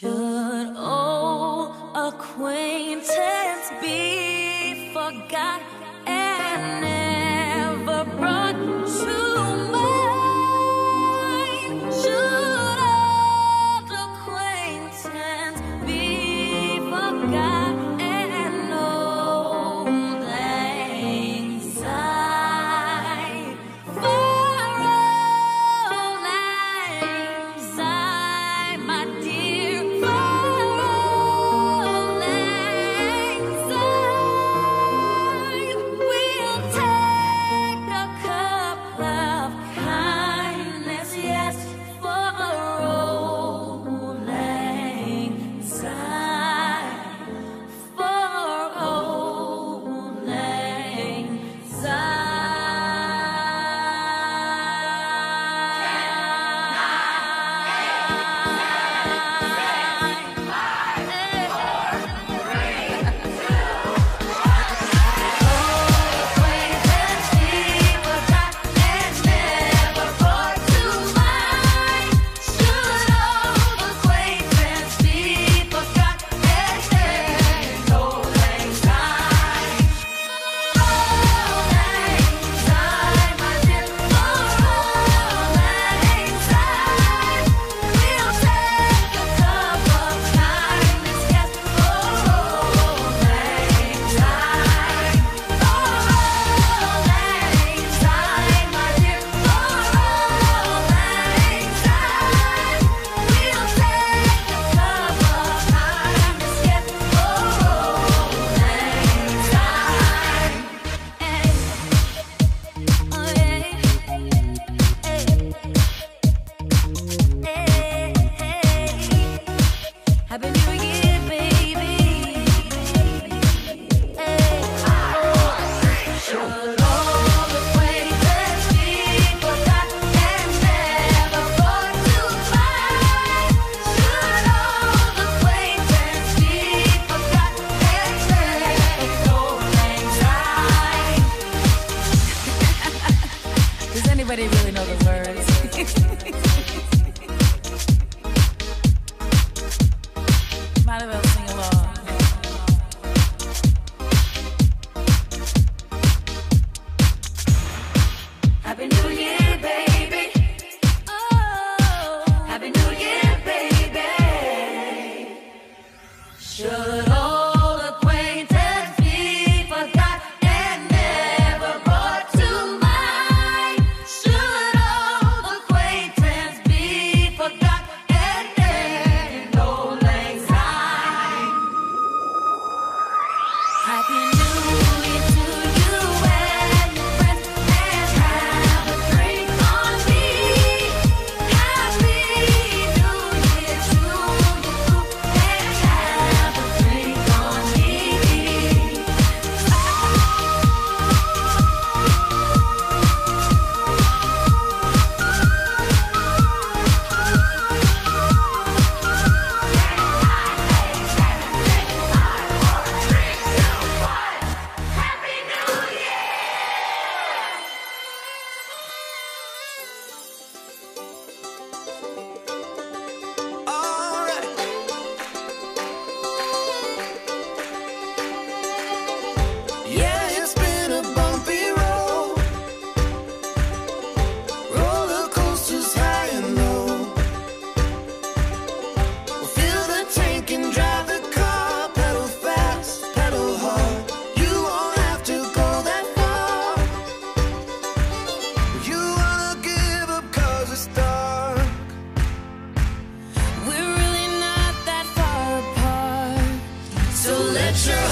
Should old acquaintance be forgot Might as well Adventure.